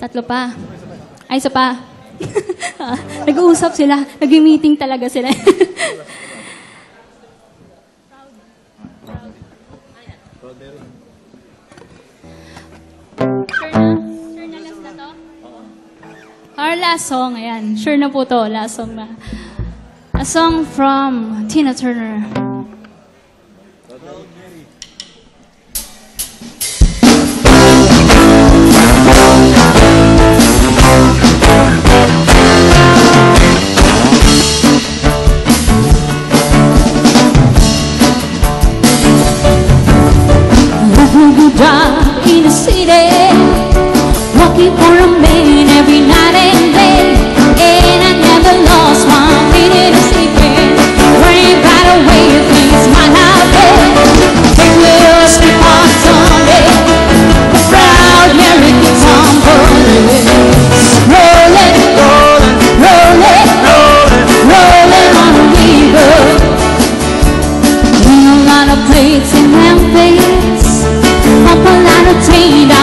Tatlo pa. Ay, isa pa. Nag-uusap sila. Nag-meeting talaga sila. Our last song, ayan. Sure na po to, last song na. A song from Tina Turner. Who in the city, working for a man every night and day, and I never lost one minute of sleeping, worrying about the way things might have been. They will sleep on Sunday, the proud American somebody, rolling, rolling, rolling, rolling, on the river. In a lot of Up a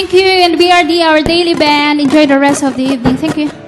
Thank you, and BRD, our daily band. Enjoy the rest of the evening. Thank you.